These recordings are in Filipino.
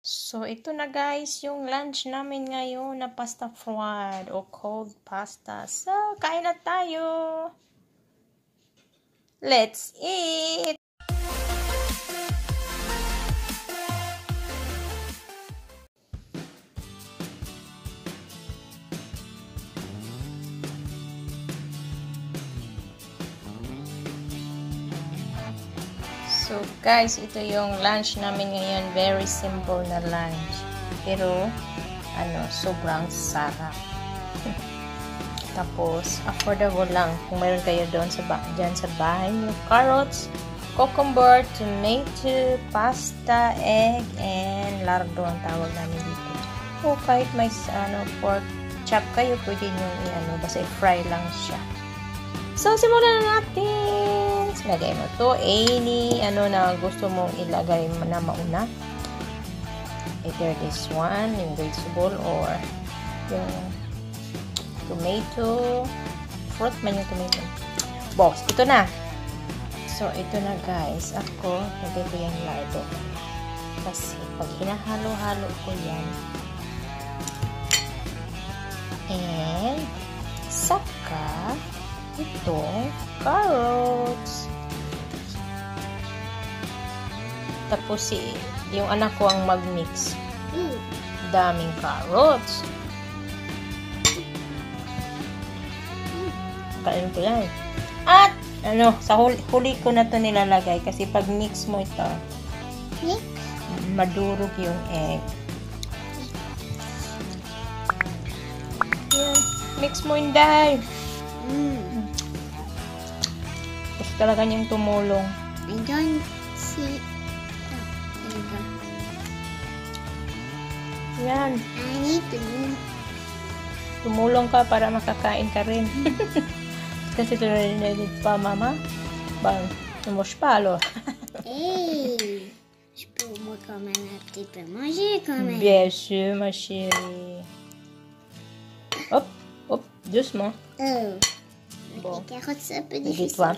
So, ito na guys, yung lunch namin ngayon na pasta fried o cold pasta. So, kain na tayo! Let's eat! So guys, ito yung lunch namin ngayon. Very simple na lunch. Pero, ano, sobrang sarap. Tapos, affordable lang. Kung mayroon kayo doon sa, dyan sa bahay yung carrots, cucumber, tomato, pasta, egg, and lardo ang tawag namin dito. O kahit may ano, pork chop kayo, pwede nyo i-ano, basta i-fry lang siya. So, simulan na natin. Lagay mo to. Any, ano na gusto mong ilagay na mauna. Either this one, yung vegetable, or yung tomato. Fruit man yung tomato. Box. Ito na. So, ito na guys. Ako, lagay ko yung lardo. Kasi, pag hinahalo-halo ko yan, saka, itong carrots. Tapos si yung anak ko ang mag-mix. Daming carrots. Kain ko yan. At ano, sa huli, huli ko na to nilalagay kasi pag mix mo ito, Mix? madurog yung egg. Yan. Mix mo, Inday. Mm. Talaga niyang tumulong. I don't see. Yan. I need to. Tumulong ka para makakain ka rin. Kasi tunay pa, mama. Bang, tumos palo. Hey! Je peux moi quand même un petit peu manger quand même. Bien sûr, ma chérie. Hop, hop, doucement. Oh. Bon. Les carottes, c'est un peu Hindi difficile. pa.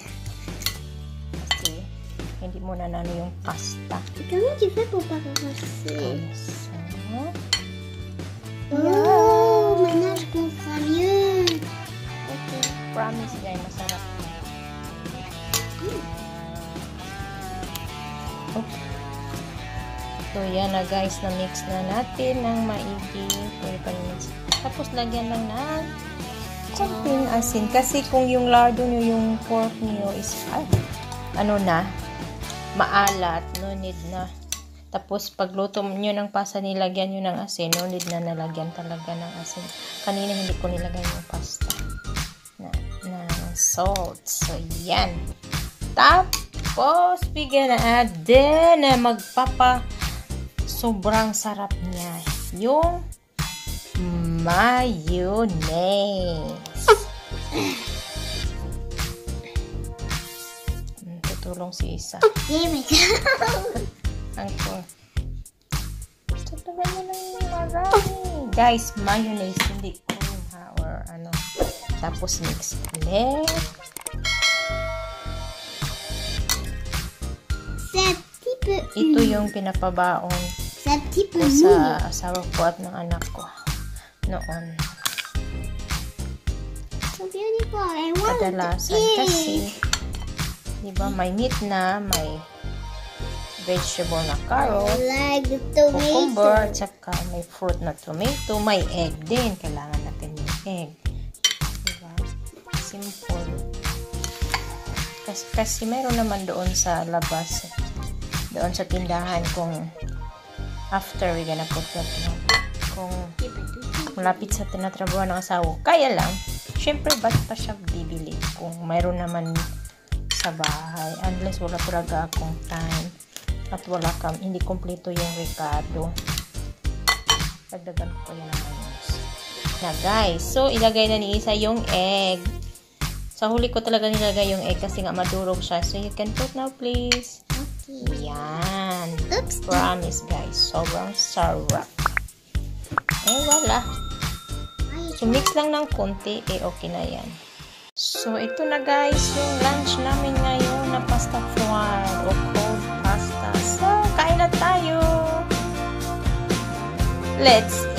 Kasi, hindi mo na nano yung pasta. Tu fais pour pas ramasser So, Oh, maintenant je comprends mieux. Ok. promise guys, masarap. Oops. So, yan na guys, na-mix na natin ng maigi. Pwede pa mix. Tapos, lagyan lang ng konting asin. Kasi kung yung lardo nyo, yung pork nyo is, ay, ano na, maalat, no need na. Tapos, pagluto nyo ng pasta, nilagyan nyo ng asin, no need na nalagyan talaga ng asin. Kanina, hindi ko nilagay yung pasta na, na salt. So, yan. Tapos, bigyan na din na magpapa sobrang sarap niya. Yung mayonnaise. Tutulong si Isa. Here we go. Ang ko. Tatagal mo lang yung marami. Guys, mayonnaise, hindi cream ha, or ano. Tapos mix ulit. Ito yung pinapabaon ko sa asawa ko at ng anak ko noon. So beautiful. I want to Kadalasan eat. kasi, di ba, may meat na, may vegetable na carrot, like cucumber, tsaka may fruit na tomato, may egg din. Kailangan natin yung egg. Diba? Simple. Kasi, kasi meron naman doon sa labas, doon sa tindahan kung after we gonna put that no? kung malapit sa tinatrabuhan ng asawa. Kaya lang, syempre, ba't pa siya bibili kung mayroon naman sa bahay unless wala talaga akong time at wala kam, hindi kompleto yung recado. Dagdagan ko yun naman na guys. So, ilagay na ni Isa yung egg. Sa huli ko talaga nilagay yung egg kasi nga madurog siya. So, you can put now please. Okay. Yan. Oops. Promise guys. Sobrang sarap. Eh, wala. So, mix lang ng konti, eh, okay na yan. So, ito na guys, yung lunch namin Let's!